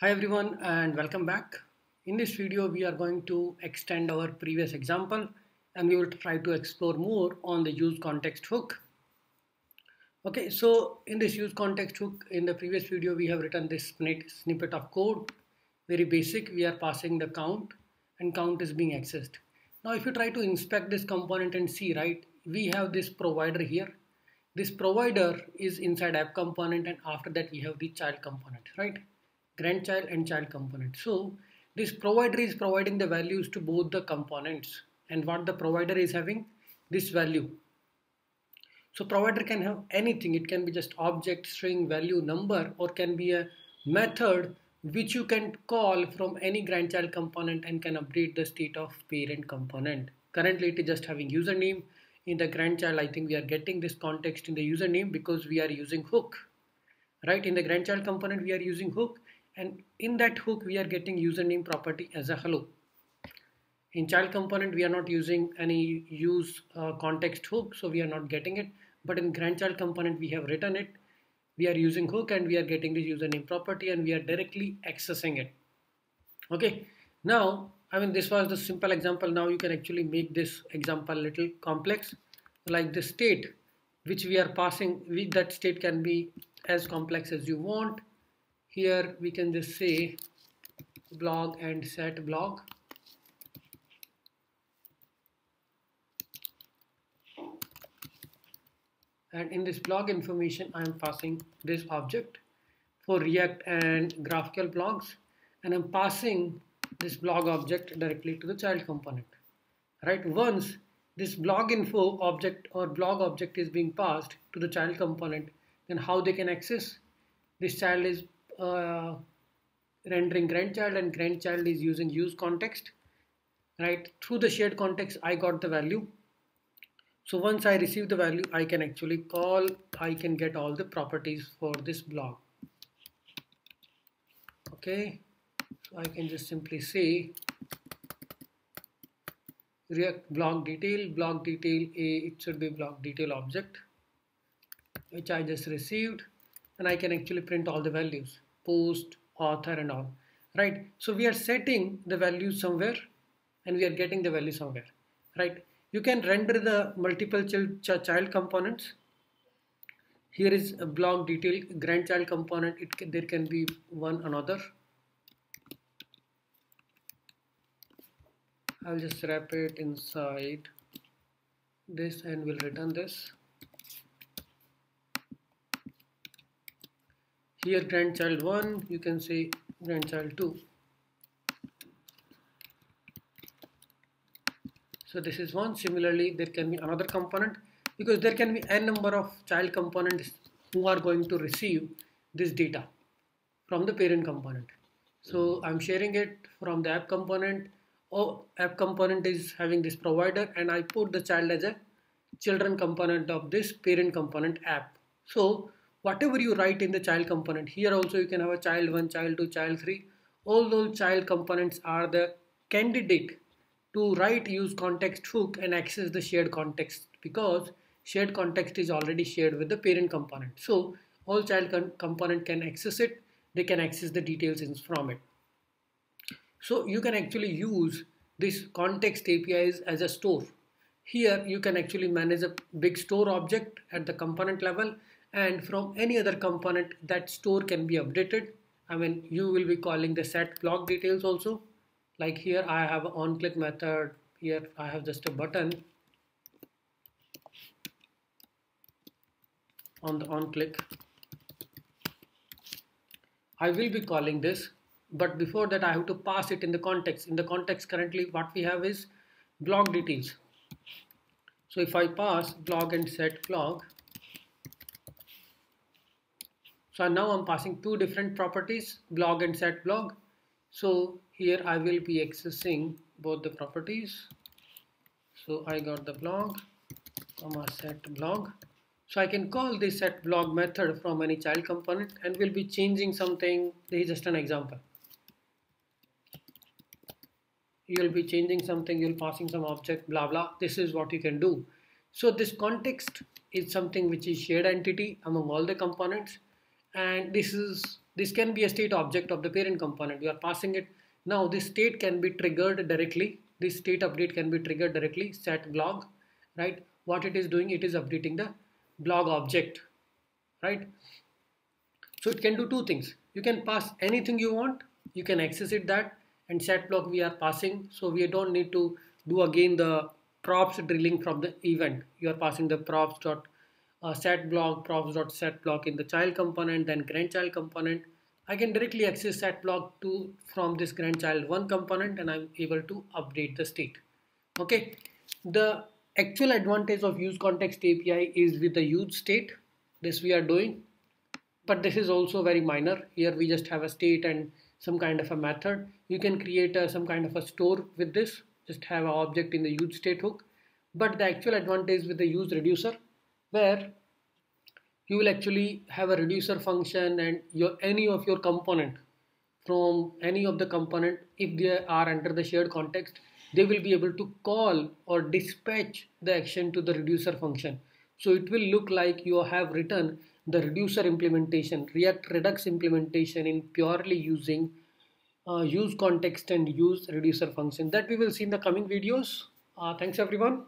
Hi everyone and welcome back. In this video we are going to extend our previous example and we will try to explore more on the use context hook. Okay, so in this use context hook in the previous video we have written this snippet of code. Very basic, we are passing the count and count is being accessed. Now if you try to inspect this component and see, right, we have this provider here. This provider is inside app component and after that we have the child component, right? Grandchild and child component. So this provider is providing the values to both the components and what the provider is having this value. So provider can have anything. It can be just object, string, value, number or can be a method which you can call from any grandchild component and can update the state of parent component. Currently it is just having username. In the grandchild I think we are getting this context in the username because we are using hook. Right in the grandchild component we are using hook and in that hook we are getting username property as a hello. In child component we are not using any use uh, context hook so we are not getting it. But in grandchild component we have written it. We are using hook and we are getting the username property and we are directly accessing it. Okay. Now I mean this was the simple example. Now you can actually make this example a little complex like the state which we are passing with that state can be as complex as you want here we can just say blog and set blog and in this blog information I am passing this object for React and GraphQL blogs and I'm passing this blog object directly to the child component. Right once this blog info object or blog object is being passed to the child component then how they can access this child is uh, rendering grandchild and grandchild is using use context right? Through the shared context I got the value. So once I receive the value I can actually call I can get all the properties for this blog. Okay? So I can just simply say react blog detail blog detail a it should be blog detail object which I just received and I can actually print all the values post, author and all, right? So we are setting the value somewhere and we are getting the value somewhere, right? You can render the multiple child components. Here is a blog detail grandchild component. It can, there can be one another. I'll just wrap it inside this and we'll return this. Here grandchild 1 you can say grandchild 2 so this is one. Similarly there can be another component. Because there can be n number of child components who are going to receive this data from the parent component. So I'm sharing it from the app component. Oh app component is having this provider and I put the child as a children component of this parent component app. So whatever you write in the child component. Here also you can have a child 1 child 2 child 3 all those child components are the candidate to write use context hook and access the shared context because shared context is already shared with the parent component. So all child component can access it. They can access the details from it. So you can actually use this context APIs as a store. Here you can actually manage a big store object at the component level and from any other component that store can be updated. I mean you will be calling the set blog details also. Like here I have on click method. Here I have just a button on the on click I will be calling this but before that I have to pass it in the context. In the context currently what we have is blog details. So if I pass blog and set blog so now I'm passing two different properties, blog and set blog. So here I will be accessing both the properties. So I got the blog, comma set blog. So I can call this set blog method from any child component and we'll be changing something. This is just an example. You'll be changing something, you'll passing some object, blah, blah. This is what you can do. So this context is something which is shared entity among all the components and this is this can be a state object of the parent component. We are passing it. Now this state can be triggered directly. This state update can be triggered directly. Set blog right? What it is doing it is updating the blog object right? So it can do two things. You can pass anything you want. You can access it that. And set blog we are passing. So we don't need to do again the props drilling from the event. You are passing the props dot set blog props dot set blog in the child component then grandchild component. I can directly access set blog to from this grandchild one component and I'm able to update the state. Okay. The actual advantage of use context API is with the use state. This we are doing. But this is also very minor. Here we just have a state and some kind of a method. You can create a, some kind of a store with this. Just have an object in the use state hook. But the actual advantage with the use reducer where you will actually have a reducer function and your any of your component from any of the component if they are under the shared context they will be able to call or dispatch the action to the reducer function. So it will look like you have written the reducer implementation react redux implementation in purely using uh, use context and use reducer function. That we will see in the coming videos. Uh, thanks everyone